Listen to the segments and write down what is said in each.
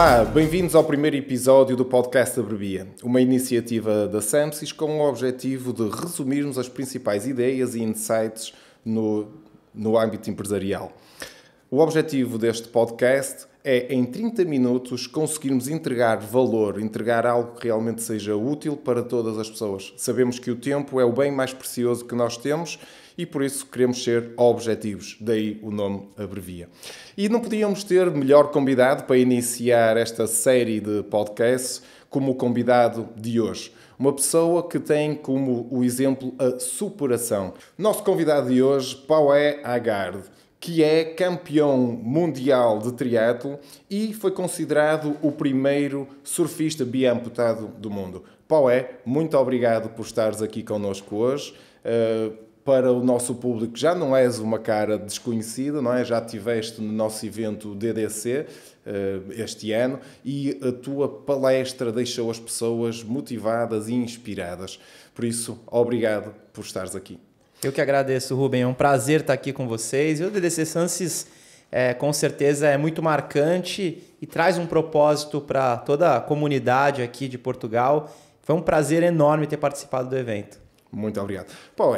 Olá, bem-vindos ao primeiro episódio do podcast Abrevia, uma iniciativa da SAMSIS com o objetivo de resumirmos as principais ideias e insights no, no âmbito empresarial. O objetivo deste podcast é, em 30 minutos, conseguirmos entregar valor, entregar algo que realmente seja útil para todas as pessoas. Sabemos que o tempo é o bem mais precioso que nós temos e por isso queremos ser objetivos, daí o nome Abrevia. E não podíamos ter melhor convidado para iniciar esta série de podcasts como o convidado de hoje. Uma pessoa que tem como o exemplo a superação. Nosso convidado de hoje, Paué Agard que é campeão mundial de triatlo e foi considerado o primeiro surfista biamputado do mundo. Paué, muito obrigado por estares aqui connosco hoje. Uh, para o nosso público já não és uma cara desconhecida, não é? Já tiveste no nosso evento DDC eh, este ano e a tua palestra deixou as pessoas motivadas e inspiradas. Por isso, obrigado por estares aqui. Eu que agradeço, Rubem. É um prazer estar aqui com vocês. E o DDC Sansis, é, com certeza, é muito marcante e traz um propósito para toda a comunidade aqui de Portugal. Foi um prazer enorme ter participado do evento. Muito obrigado. Paulo,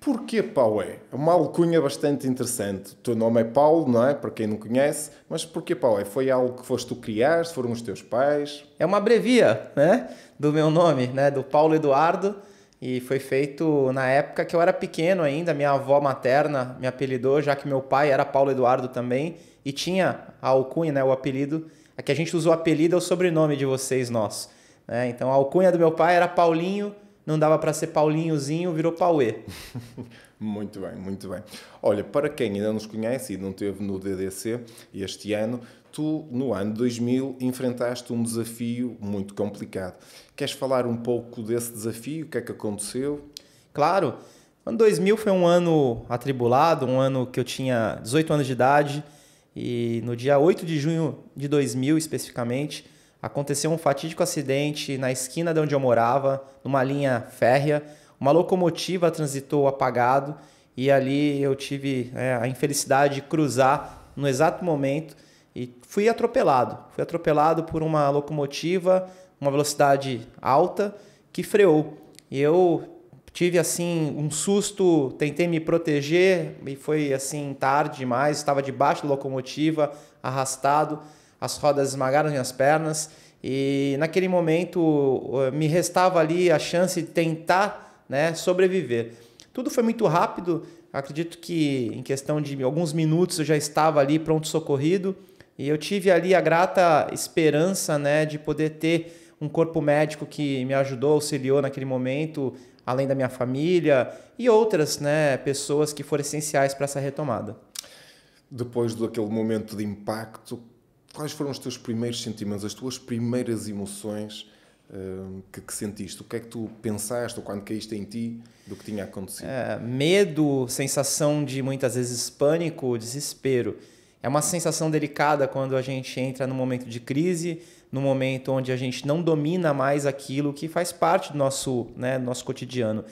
Porquê Paué? É uma alcunha bastante interessante. O teu nome é Paulo, não é? Para quem não conhece. Mas porquê Paué? Foi algo que foste tu criar? Foram os teus pais? É uma abrevia, né? Do meu nome, né? Do Paulo Eduardo. E foi feito na época que eu era pequeno ainda. Minha avó materna me apelidou, já que meu pai era Paulo Eduardo também. E tinha a alcunha, né? O apelido. Aqui a gente usa o apelido é o sobrenome de vocês, nós. Né? Então a alcunha do meu pai era Paulinho não dava para ser Paulinhozinho, virou Pauê. muito bem, muito bem. Olha, para quem ainda nos conhece e não teve no DDC este ano, tu no ano 2000 enfrentaste um desafio muito complicado. Queres falar um pouco desse desafio? O que é que aconteceu? Claro. O ano 2000 foi um ano atribulado, um ano que eu tinha 18 anos de idade e no dia 8 de junho de 2000 especificamente, aconteceu um fatídico acidente na esquina de onde eu morava, numa linha férrea. Uma locomotiva transitou apagado e ali eu tive é, a infelicidade de cruzar no exato momento e fui atropelado. Fui atropelado por uma locomotiva, uma velocidade alta que freou. E eu tive assim um susto, tentei me proteger e foi assim tarde demais, estava debaixo da locomotiva, arrastado as rodas esmagaram minhas pernas e naquele momento me restava ali a chance de tentar né, sobreviver. Tudo foi muito rápido, acredito que em questão de alguns minutos eu já estava ali pronto socorrido e eu tive ali a grata esperança né, de poder ter um corpo médico que me ajudou, auxiliou naquele momento, além da minha família e outras né, pessoas que foram essenciais para essa retomada. Depois daquele momento de impacto, quais foram os teus primeiros sentimentos, as tuas primeiras emoções uh, que, que, sentiste? O que é que tu pensaste ou quando caíste em ti do que tinha acontecido? É, medo, sensação de muitas vezes pânico, desespero. É uma sensação delicada quando a gente entra num momento de crise, num momento onde a gente não domina mais aquilo que faz parte do nosso, né, do nosso cotidiano.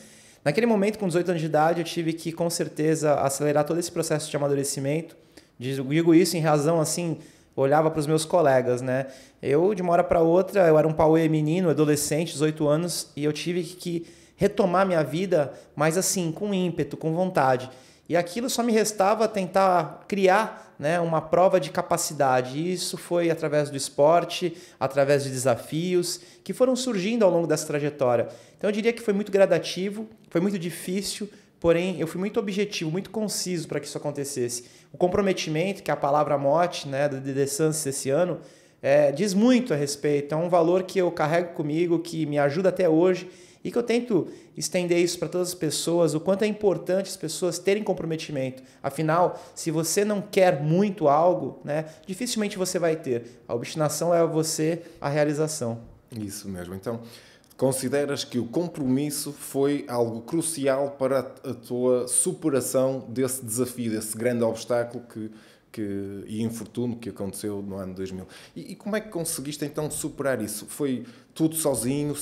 Naquele momento, com 18 anos de idade, eu tive que, com certeza, acelerar todo esse processo de amadurecimento. Digo isso em razão, assim, olhava para os meus colegas, né? Eu, de uma hora para outra, eu era um pauê menino, adolescente, 18 anos, e eu tive que retomar minha vida, mas assim, com ímpeto, com vontade. E aquilo só me restava tentar criar né, uma prova de capacidade. E isso foi através do esporte, através de desafios que foram surgindo ao longo dessa trajetória. Então eu diria que foi muito gradativo, foi muito difícil, porém eu fui muito objetivo, muito conciso para que isso acontecesse. O comprometimento, que é a palavra mote né, do The Sans esse ano, é, diz muito a respeito. É um valor que eu carrego comigo, que me ajuda até hoje e que eu tento estender isso para todas as pessoas, o quanto é importante as pessoas terem comprometimento. Afinal, se você não quer muito algo, né, dificilmente você vai ter. A obstinação é você a realização. Isso mesmo. Então, Consideras que o compromisso foi algo crucial para a tua superação desse desafio, desse grande obstáculo que, que, e infortúnio que aconteceu no ano 2000. E, e, como é que conseguiste então superar isso? Foi tudo sozinho?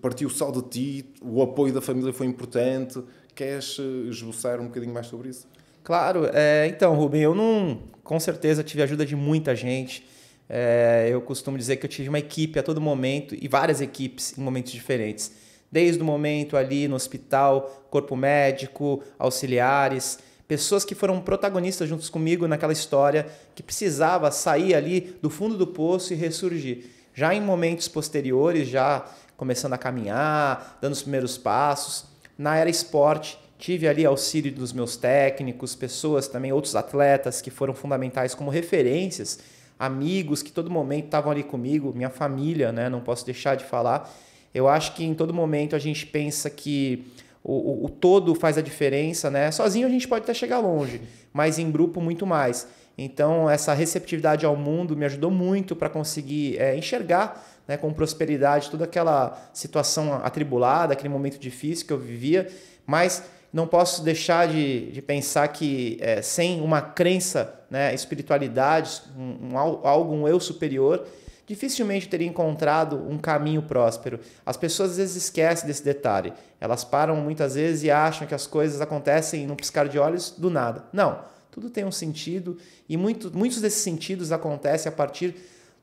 Partiu só de ti? O apoio da família foi importante? Queres eh, esboçar um bocadinho mais sobre isso? Claro, é, então, Rubem, eu não, com certeza tive a ajuda de muita gente É, eu costumo dizer que eu tive uma equipe a todo momento e várias equipes em momentos diferentes. Desde o momento ali no hospital, corpo médico, auxiliares, pessoas que foram protagonistas juntos comigo naquela história que precisava sair ali do fundo do poço e ressurgir. Já em momentos posteriores, já começando a caminhar, dando os primeiros passos, na era esporte, tive ali auxílio dos meus técnicos, pessoas também, outros atletas que foram fundamentais como referências, amigos que todo momento estavam ali comigo, minha família, né? Não posso deixar de falar. Eu acho que em todo momento a gente pensa que o, o, o todo faz a diferença, né? Sozinho a gente pode até chegar longe, mas em grupo muito mais. Então, essa receptividade ao mundo me ajudou muito para conseguir é, enxergar né, com prosperidade toda aquela situação atribulada, aquele momento difícil que eu vivia, mas não posso deixar de, de pensar que é, sem uma crença, né, espiritualidade, um, um, algo, um eu superior, dificilmente teria encontrado um caminho próspero. As pessoas às vezes esquecem desse detalhe. Elas param muitas vezes e acham que as coisas acontecem num piscar de olhos do nada. Não, tudo tem um sentido e muito, muitos desses sentidos acontecem a partir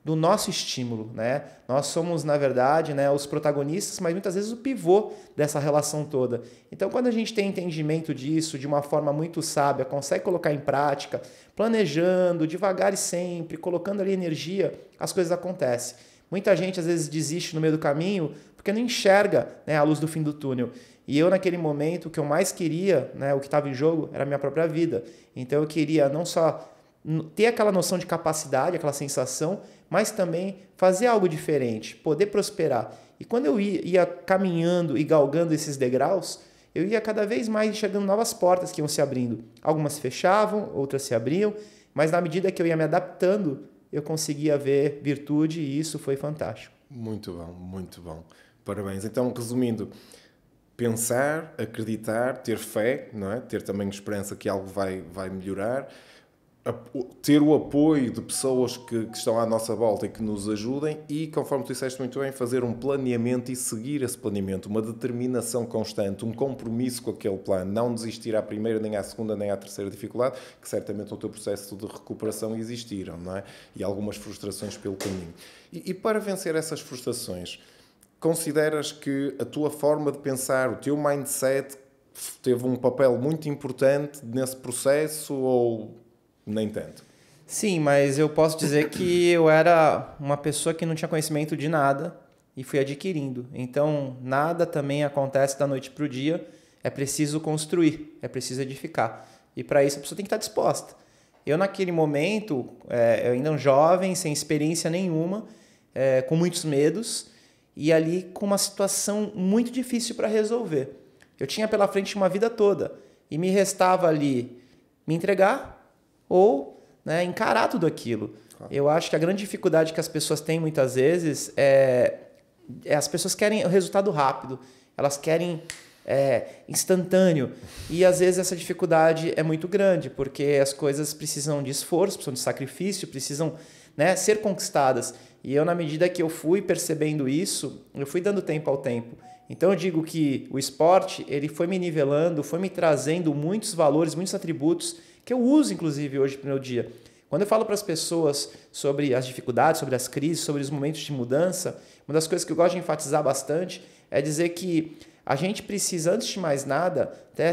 do nosso estímulo, né? Nós somos, na verdade, né, os protagonistas, mas muitas vezes o pivô dessa relação toda. Então, quando a gente tem entendimento disso de uma forma muito sábia, consegue colocar em prática, planejando, devagar e sempre, colocando ali energia, as coisas acontecem. Muita gente às vezes desiste no meio do caminho porque não enxerga né, a luz do fim do túnel. E eu, naquele momento, o que eu mais queria, né, o que estava em jogo, era a minha própria vida. Então, eu queria não só ter aquela noção de capacidade, aquela sensação, mas também fazer algo diferente, poder prosperar. E quando eu ia, caminhando e galgando esses degraus, eu ia cada vez mais enxergando novas portas que iam se abrindo. Algumas fechavam, outras se abriam, mas na medida que eu ia me adaptando, eu conseguia ver virtude e isso foi fantástico. Muito bom, muito bom. Parabéns. Então, resumindo, pensar, acreditar, ter fé, não é? Ter também esperança que algo vai, vai melhorar ter o apoio de pessoas que, que, estão à nossa volta e que nos ajudem e, conforme tu disseste muito bem, fazer um planeamento e seguir esse planeamento, uma determinação constante, um compromisso com aquele plano, não desistir à primeira, nem à segunda, nem à terceira dificuldade, que certamente no teu processo de recuperação existiram, não é? E algumas frustrações pelo caminho. E, e para vencer essas frustrações, consideras que a tua forma de pensar, o teu mindset teve um papel muito importante nesse processo ou nem tanto. Sim, mas eu posso dizer que eu era uma pessoa que não tinha conhecimento de nada e fui adquirindo. Então, nada também acontece da noite para o dia. É preciso construir, é preciso edificar. E para isso a pessoa tem que estar disposta. Eu, naquele momento, é, eu ainda um jovem, sem experiência nenhuma, é, com muitos medos e ali com uma situação muito difícil para resolver. Eu tinha pela frente uma vida toda e me restava ali me entregar ou né, encarar tudo aquilo. Claro. Eu acho que a grande dificuldade que as pessoas têm muitas vezes é, é as pessoas querem o resultado rápido, elas querem é, instantâneo. E às vezes essa dificuldade é muito grande, porque as coisas precisam de esforço, precisam de sacrifício, precisam né, ser conquistadas. E eu, na medida que eu fui percebendo isso, eu fui dando tempo ao tempo. Então eu digo que o esporte ele foi me nivelando, foi me trazendo muitos valores, muitos atributos que eu uso inclusive hoje no meu dia. Quando eu falo para as pessoas sobre as dificuldades, sobre as crises, sobre os momentos de mudança, uma das coisas que eu gosto de enfatizar bastante é dizer que a gente precisa, antes de mais nada,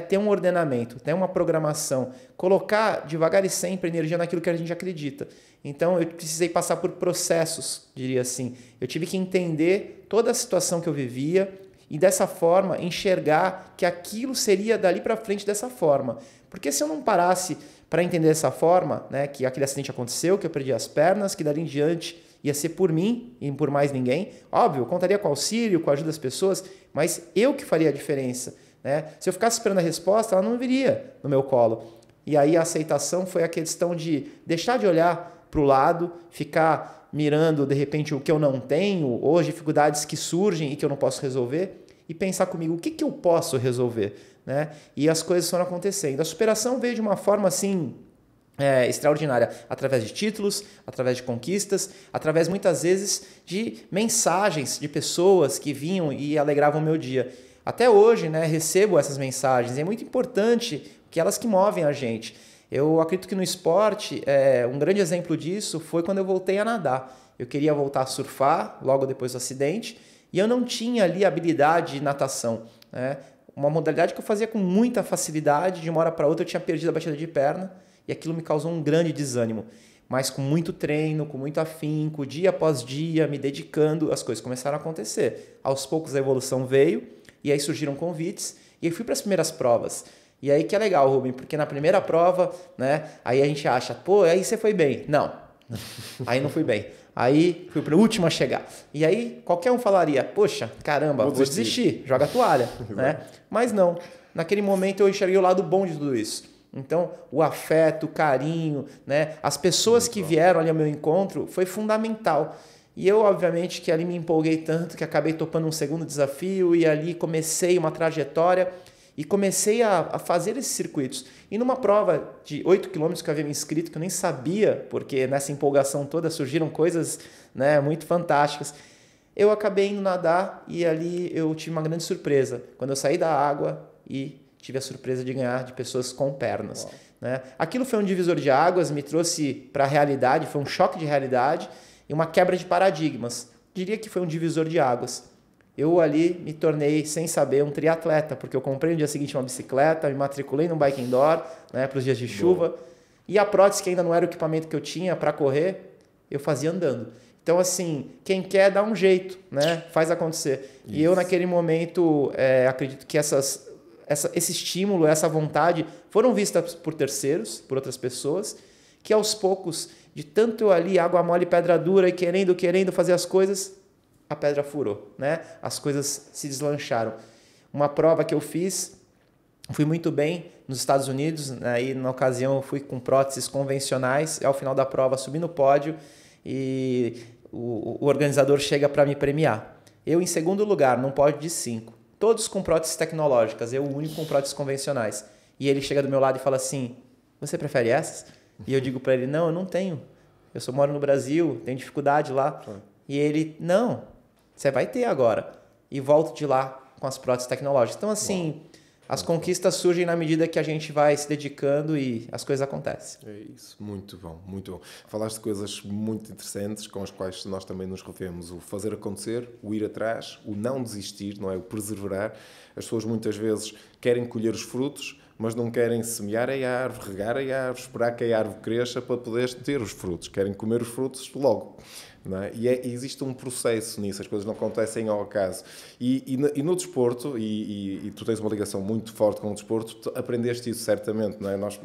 ter um ordenamento, ter uma programação, colocar devagar e sempre energia naquilo que a gente acredita. Então, eu precisei passar por processos, diria assim. Eu tive que entender toda a situação que eu vivia e, dessa forma, enxergar que aquilo seria dali para frente dessa forma. Porque se eu não parasse para entender dessa forma, né, que aquele acidente aconteceu, que eu perdi as pernas, que dali em diante ia ser por mim e por mais ninguém, óbvio, eu contaria com auxílio, com a ajuda das pessoas, mas eu que faria a diferença. Né? Se eu ficasse esperando a resposta, ela não viria no meu colo. E aí a aceitação foi a questão de deixar de olhar para o lado, ficar mirando de repente o que eu não tenho, ou as dificuldades que surgem e que eu não posso resolver, e pensar comigo o que, que eu posso resolver né? E as coisas foram acontecendo. A superação veio de uma forma assim é, extraordinária, através de títulos, através de conquistas, através muitas vezes de mensagens de pessoas que vinham e alegravam o meu dia. Até hoje, né, recebo essas mensagens. É muito importante que elas que movem a gente. Eu acredito que no esporte, é, um grande exemplo disso foi quando eu voltei a nadar. Eu queria voltar a surfar logo depois do acidente e eu não tinha ali habilidade de natação. Né? Uma modalidade que eu fazia com muita facilidade, de uma hora para outra eu tinha perdido a batida de perna e aquilo me causou um grande desânimo. Mas com muito treino, com muito afinco, dia após dia, me dedicando, as coisas começaram a acontecer. Aos poucos a evolução veio e aí surgiram convites e eu fui para as primeiras provas. E aí que é legal, Rubem, porque na primeira prova, né, aí a gente acha, pô, aí você foi bem. Não, aí não fui bem. Aí fui para o último a chegar. E aí qualquer um falaria, poxa, caramba, vou, vou desistir. desistir, joga a toalha. né? Mas não, naquele momento eu enxerguei o lado bom de tudo isso. Então, o afeto, o carinho, né? as pessoas Muito que bom. vieram ali ao meu encontro foi fundamental. E eu, obviamente, que ali me empolguei tanto que acabei topando um segundo desafio e ali comecei uma trajetória e comecei a, a fazer esses circuitos. E numa prova de 8 quilômetros que eu havia me inscrito, que eu nem sabia, porque nessa empolgação toda surgiram coisas né, muito fantásticas, eu acabei indo nadar e ali eu tive uma grande surpresa. Quando eu saí da água e tive a surpresa de ganhar de pessoas com pernas. Né? Aquilo foi um divisor de águas, me trouxe para a realidade, foi um choque de realidade e uma quebra de paradigmas. Diria que foi um divisor de águas. Eu ali me tornei, sem saber, um triatleta, porque eu comprei no dia seguinte uma bicicleta, me matriculei no bike indoor né, para os dias de chuva. Boa. E a prótese, que ainda não era o equipamento que eu tinha para correr, eu fazia andando. Então, assim, quem quer dá um jeito, né? Faz acontecer. Isso. E eu, naquele momento, é, acredito que essas essa, esse estímulo, essa vontade foram vistas por terceiros, por outras pessoas, que aos poucos, de tanto ali, água mole, pedra dura, e querendo, querendo fazer as coisas, a pedra furou, né? As coisas se deslancharam. Uma prova que eu fiz, fui muito bem nos Estados Unidos, aí na ocasião eu fui com próteses convencionais, ao final da prova subi no pódio e o, o organizador chega para me premiar. Eu em segundo lugar, num pódio de cinco todos com próteses tecnológicas, eu o único com próteses convencionais. E ele chega do meu lado e fala assim: Você prefere essas? E eu digo para ele: Não, eu não tenho. Eu só moro no Brasil, tenho dificuldade lá. E ele: Não, você vai ter agora. E volto de lá com as próteses tecnológicas. Então, assim, as conquistas surgem na medida que a gente vai se dedicando e as coisas acontecem. É isso, muito bom, muito bom. Falaste de coisas muito interessantes com as quais nós também nos revemos: o fazer acontecer, o ir atrás, o não desistir, não é? O perseverar. As pessoas muitas vezes querem colher os frutos, mas não querem semear a árvore, regar a árvore, esperar que a árvore cresça para poder ter os frutos. Querem comer os frutos logo. É? E, é, existe um processo nisso, as coisas não acontecem ao acaso. E, e, e no desporto, e, e, tu tens uma ligação muito forte com o desporto, aprendeste isso certamente. Não é? Nós,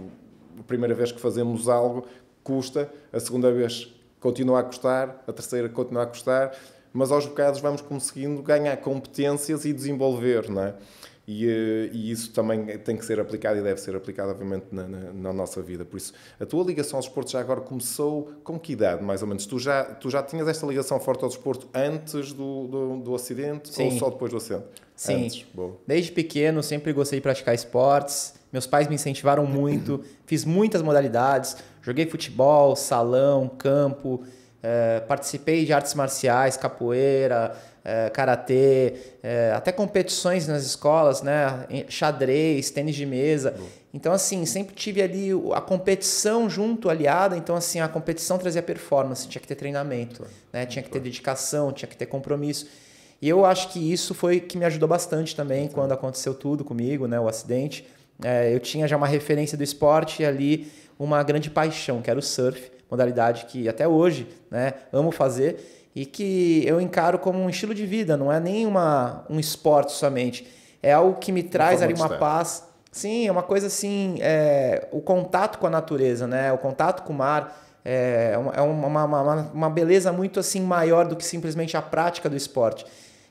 a primeira vez que fazemos algo custa, a segunda vez continua a custar, a terceira continua a custar, mas aos bocados vamos conseguindo ganhar competências e desenvolver. Não é? E, eh, e, isso também tem que ser aplicado e deve ser aplicado, obviamente, na, na, na, nossa vida. Por isso, a tua ligação ao desporto já agora começou com que idade, mais ou menos? Tu já, tu já tinhas esta ligação forte ao desporto antes do, do, do acidente Sim. ou só depois do acidente? Sim. Antes. Desde pequeno, sempre gostei de praticar esportes. Meus pais me incentivaram muito. Fiz muitas modalidades. Joguei futebol, salão, campo. É, participei de artes marciais, capoeira, é, karatê, é, até competições nas escolas, né? Xadrez, tênis de mesa. Então, assim, sempre tive ali a competição junto, aliada. Então, assim, a competição trazia performance, tinha que ter treinamento, né? tinha que ter dedicação, tinha que ter compromisso. E eu acho que isso foi que me ajudou bastante também quando aconteceu tudo comigo, né? O acidente. É, eu tinha já uma referência do esporte e ali uma grande paixão, que era o surf, modalidade que até hoje né, amo fazer e que eu encaro como um estilo de vida, não é nem uma, um esporte somente. É algo que me traz ali uma paz. Sim, é uma coisa assim, é, o contato com a natureza, né? O contato com o mar é uma, é uma, uma, uma beleza muito assim maior do que simplesmente a prática do esporte.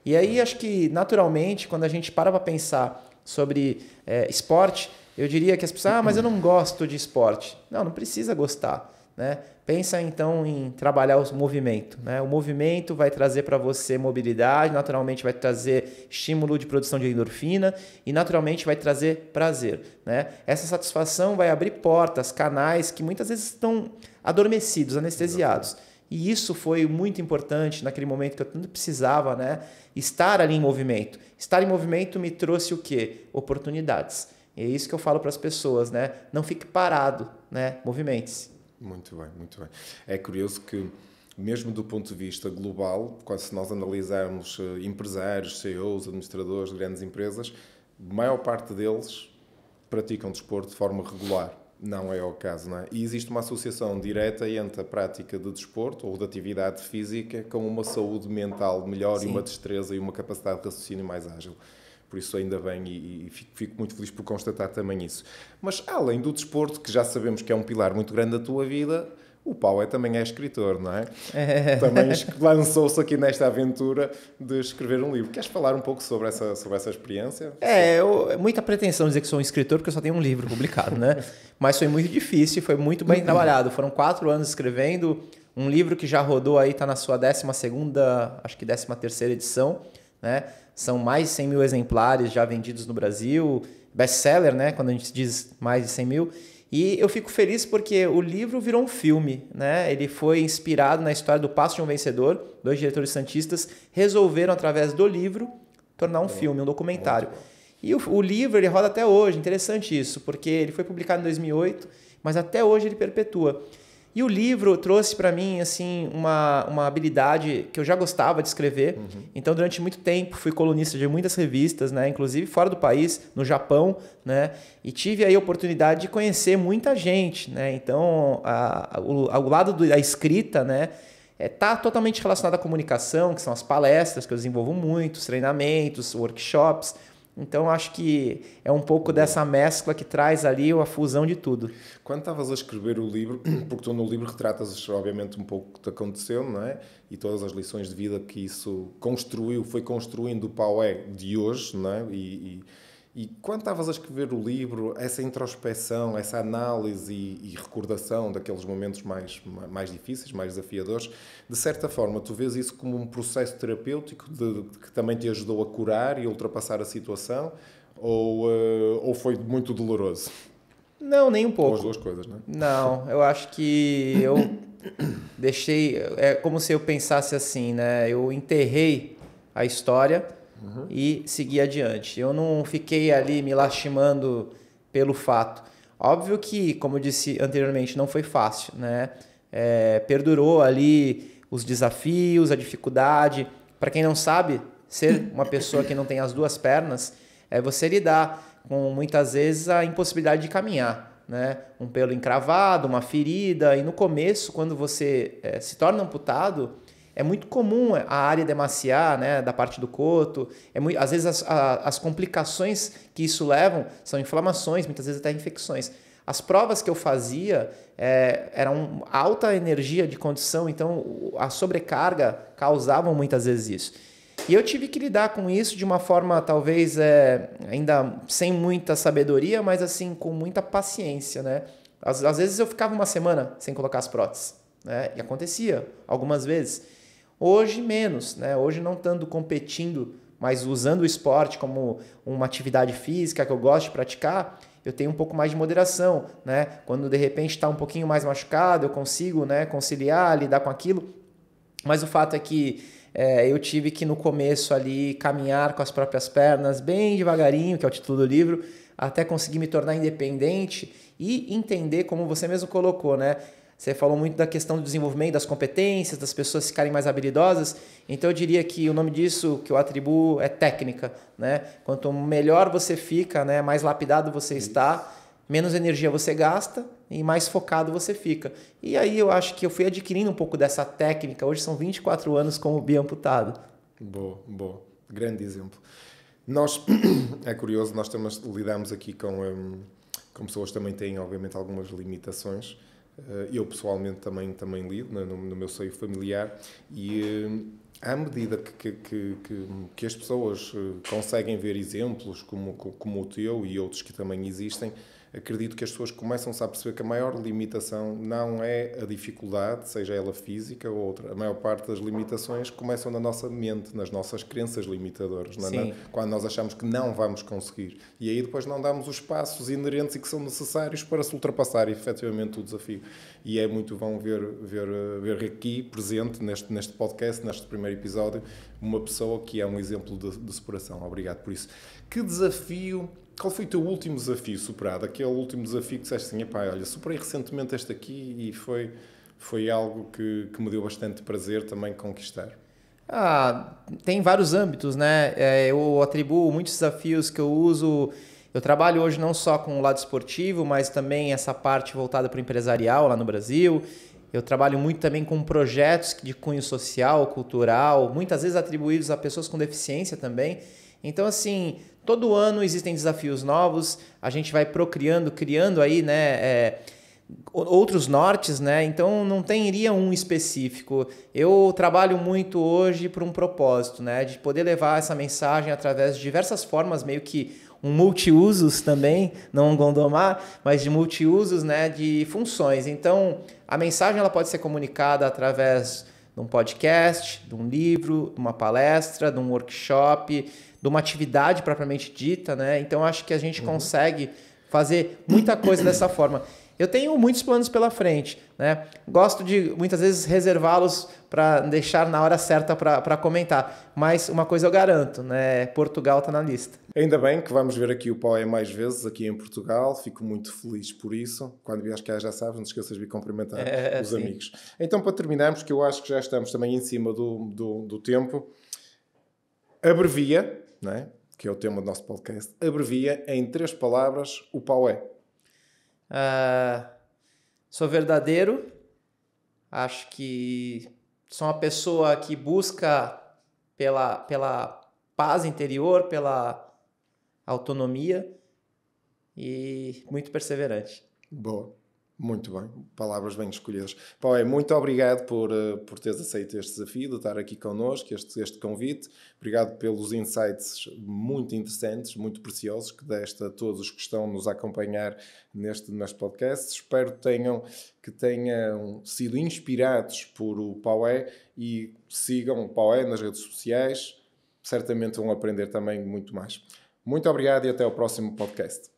E aí acho que naturalmente, quando a gente para para pensar sobre é, esporte, eu diria que as pessoas, ah, mas eu não gosto de esporte. Não, não precisa gostar. Né? Pensa então em trabalhar o movimento. Né? O movimento vai trazer para você mobilidade, naturalmente vai trazer estímulo de produção de endorfina e naturalmente vai trazer prazer. Né? Essa satisfação vai abrir portas, canais que muitas vezes estão adormecidos, anestesiados. E isso foi muito importante naquele momento que eu tanto precisava, né? Estar ali em movimento. Estar em movimento me trouxe o quê? Oportunidades. E é isso que eu falo para as pessoas, né? Não fique parado, né? Movimente-se. Muito bem, muito bem. É curioso que mesmo do ponto de vista global, quando se nós analisarmos eh, empresários, CEOs, administradores de grandes empresas, a maior parte deles praticam desporto de forma regular. Não é o caso, não é? E existe uma associação direta entre a prática de desporto ou de atividade física com uma saúde mental melhor Sim. e uma destreza e uma capacidade de raciocínio mais ágil. Por isso, ainda bem e, e fico, fico, muito feliz por constatar também isso. Mas, além do desporto, que já sabemos que é um pilar muito grande da tua vida, o Paulo é, também é escritor, não é? é. Também lançou-se aqui nesta aventura de escrever um livro. Queres falar um pouco sobre essa, sobre essa experiência? É, eu, é muita pretensão dizer que sou um escritor, porque eu só tenho um livro publicado, né? Mas foi muito difícil, foi muito bem trabalhado. Foram quatro anos escrevendo um livro que já rodou aí, está na sua décima segunda, acho que décima terceira edição, né? São mais de 100 mil exemplares já vendidos no Brasil, best-seller, né? Quando a gente diz mais de 100 mil. E eu fico feliz porque o livro virou um filme, né? Ele foi inspirado na história do Passo de um Vencedor. Dois diretores santistas resolveram, através do livro, tornar um é, filme, um documentário. E o, o, livro ele roda até hoje, interessante isso, porque ele foi publicado em 2008, mas até hoje ele perpetua. E o livro trouxe para mim assim uma, uma habilidade que eu já gostava de escrever. Uhum. Então, durante muito tempo, fui colunista de muitas revistas, né? inclusive fora do país, no Japão, né? e tive aí a oportunidade de conhecer muita gente. Né? Então, a, a, o, ao lado da escrita, né? está é, tá totalmente relacionado à comunicação, que são as palestras que eu desenvolvo muito, os treinamentos, workshops. Então acho que é um pouco dessa mescla que traz ali a fusão de tudo. Quando estavas a escrever o livro, porque tu no livro retratas obviamente um pouco o que te aconteceu, não é? E todas as lições de vida que isso construiu, foi construindo o Paué de hoje, não é? E, e e quando estavas a escrever o livro, essa introspeção, essa análise e, e, recordação daqueles momentos mais, mais difíceis, mais desafiadores, de certa forma, tu vês isso como um processo terapêutico de, que também te ajudou a curar e ultrapassar a situação? Ou, uh, ou foi muito doloroso? Não, nem um pouco. Ou as duas coisas, não é? Não, eu acho que eu deixei. É como se eu pensasse assim, né? Eu enterrei a história uhum. e seguir adiante. Eu não fiquei ali me lastimando pelo fato. Óbvio que, como eu disse anteriormente, não foi fácil, né? É, perdurou ali os desafios, a dificuldade. Para quem não sabe, ser uma pessoa que não tem as duas pernas é você lidar com muitas vezes a impossibilidade de caminhar, né? Um pelo encravado, uma ferida. E no começo, quando você é, se torna amputado, é muito comum a área demaciar, né, da parte do coto. É muito, às vezes as, a, as complicações que isso levam são inflamações, muitas vezes até infecções. As provas que eu fazia é, eram alta energia de condição, então a sobrecarga causava muitas vezes isso. E eu tive que lidar com isso de uma forma talvez é, ainda sem muita sabedoria, mas assim com muita paciência, né? Às, às vezes eu ficava uma semana sem colocar as próteses, né? E acontecia algumas vezes. Hoje menos, né? Hoje não estando competindo, mas usando o esporte como uma atividade física que eu gosto de praticar, eu tenho um pouco mais de moderação, né? Quando de repente está um pouquinho mais machucado, eu consigo, né, conciliar, lidar com aquilo. Mas o fato é que é, eu tive que no começo ali caminhar com as próprias pernas, bem devagarinho, que é o título do livro, até conseguir me tornar independente e entender, como você mesmo colocou, né? Você falou muito da questão do desenvolvimento das competências, das pessoas ficarem mais habilidosas. Então eu diria que o nome disso que eu atribuo é técnica, né? Quanto melhor você fica, né, mais lapidado você está, menos energia você gasta e mais focado você fica. E aí eu acho que eu fui adquirindo um pouco dessa técnica. Hoje são 24 anos como biamputado. Boa, boa. Grande exemplo. Nós, é curioso, nós também lidamos aqui com, um, com pessoas que também têm, obviamente, algumas limitações eu pessoalmente também, também lido né, no, no meu seio familiar e eh, à medida que, que, que, que, as pessoas eh, conseguem ver exemplos como, como o teu e outros que também existem, acredito que as pessoas começam-se a perceber que a maior limitação não é a dificuldade, seja ela física ou outra. A maior parte das limitações começam na nossa mente, nas nossas crenças limitadoras, é? quando nós achamos que não vamos conseguir. E aí depois não damos os passos inerentes e que são necessários para se ultrapassar efetivamente o desafio. E é muito bom ver, ver, ver aqui, presente neste, neste podcast, neste primeiro episódio, uma pessoa que é um exemplo de, de superação. Obrigado por isso. Que desafio qual foi o teu último desafio superado? Aquele último desafio que disseste assim, epá, olha, superei recentemente este aqui e foi, foi algo que, que me deu bastante prazer também conquistar. Ah, tem vários âmbitos, né? É, eu atribuo muitos desafios que eu uso. Eu trabalho hoje não só com o lado esportivo, mas também essa parte voltada para o empresarial lá no Brasil. Eu trabalho muito também com projetos de cunho social, cultural, muitas vezes atribuídos a pessoas com deficiência também. Então, assim, todo ano existem desafios novos, a gente vai procriando, criando aí, né? É, outros nortes, né? Então não teria um específico. Eu trabalho muito hoje por um propósito, né? De poder levar essa mensagem através de diversas formas, meio que um multiusos também, não um gondomar, mas de multiusos, né? De funções. Então a mensagem ela pode ser comunicada através de um podcast, de um livro, de uma palestra, de um workshop, de uma atividade propriamente dita, né? Então acho que a gente uhum. consegue fazer muita coisa dessa forma. Eu tenho muitos planos pela frente, né? Gosto de muitas vezes reservá-los para deixar na hora certa para comentar, mas uma coisa eu garanto, né? Portugal está na lista. Ainda bem que vamos ver aqui o Paué mais vezes aqui em Portugal, fico muito feliz por isso. Quando vieres cá já sabes, não esqueças de cumprimentar é, os sim. amigos. Então, para terminarmos, que eu acho que já estamos também em cima do, do, do tempo, abrevia, né? que é o tema do nosso podcast, abrevia em três palavras o Paué. Uh, sou verdadeiro. Acho que sou uma pessoa que busca pela, pela paz interior, pela autonomia e muito perseverante. Boa. Muito bem, palavras bem escolhidas. Paulo, muito obrigado por, eh, por teres aceito este desafio, de estar aqui connosco, este, este convite. Obrigado pelos insights muito interessantes, muito preciosos que deste a todos os que estão nos acompanhar neste, neste podcast. Espero que tenham, que tenham sido inspirados por o Paué e sigam o Paué nas redes sociais. Certamente vão aprender também muito mais. Muito obrigado e até o próximo podcast.